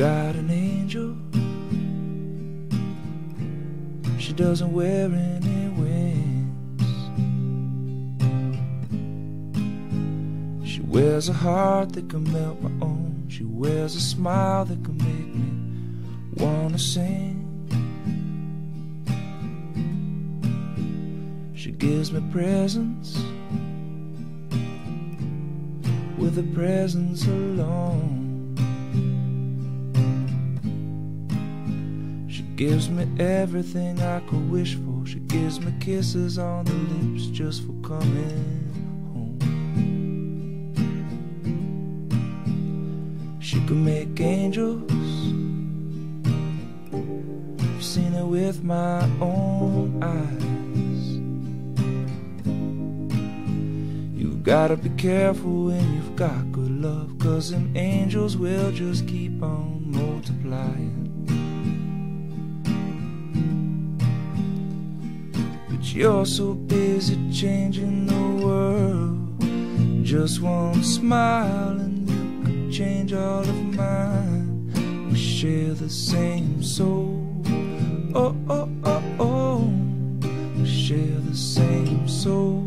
angel. She doesn't wear any wings. She wears a heart that can melt my own. She wears a smile that can make me wanna sing. She gives me presents with a presence alone. Gives me everything I could wish for. She gives me kisses on the lips just for coming home. She can make angels. I've seen it with my own eyes. You've gotta be careful when you've got good love, cause them angels will just keep on multiplying. But you're so busy changing the world. Just one smile and you could change all of mine. We share the same soul. Oh, oh, oh, oh. We share the same soul.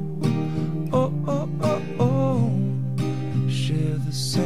Oh, oh, oh, oh. Share the same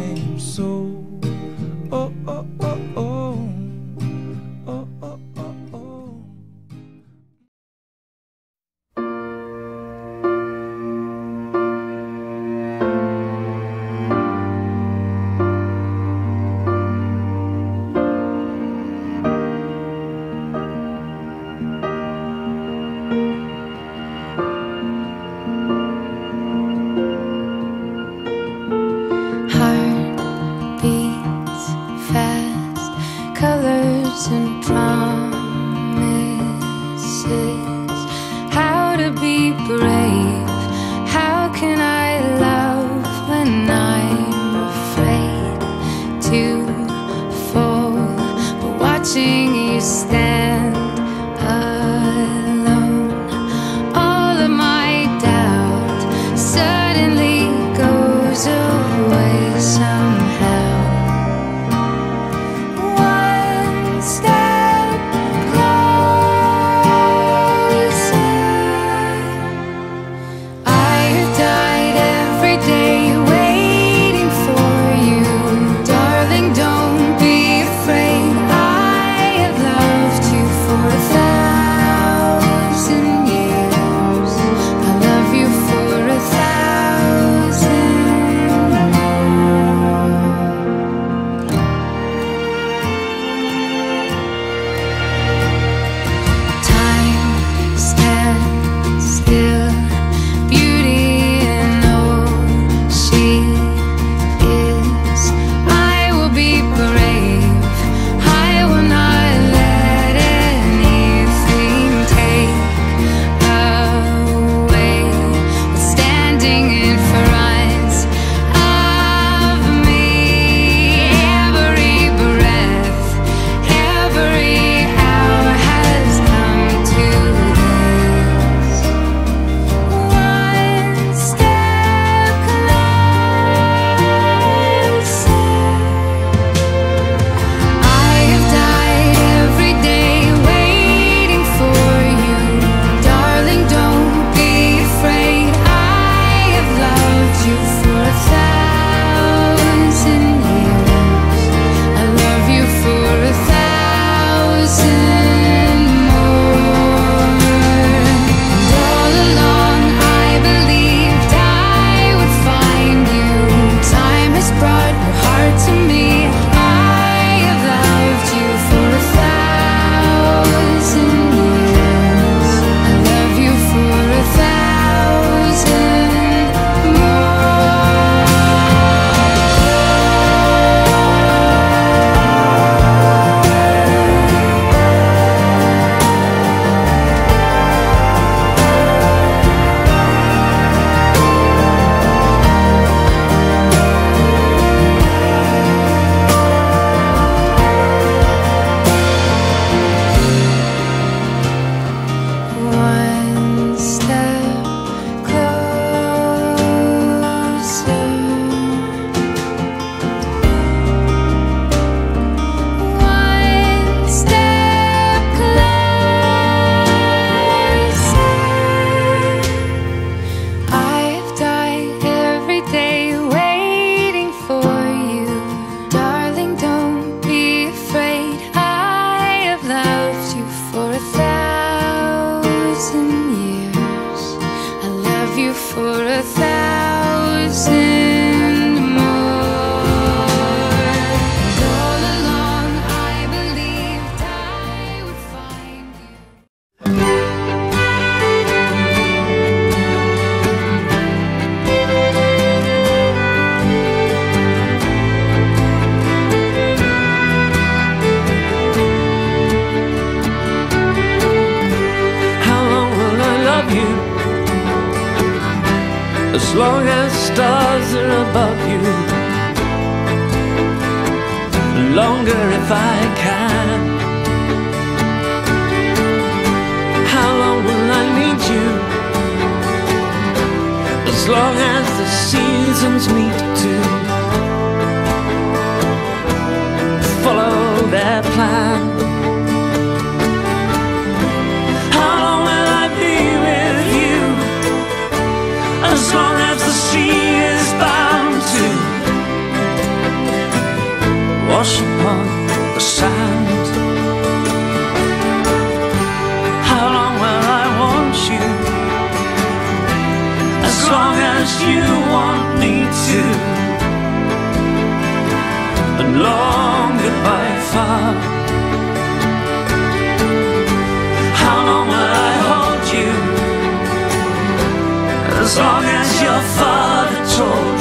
for long as stars are above you. Longer if I can. How long will I need you? As long as the seasons meet to wash upon the sand. How long will I want you? As long as you want me to. And longer by far. How long will I hold you? As long as your father told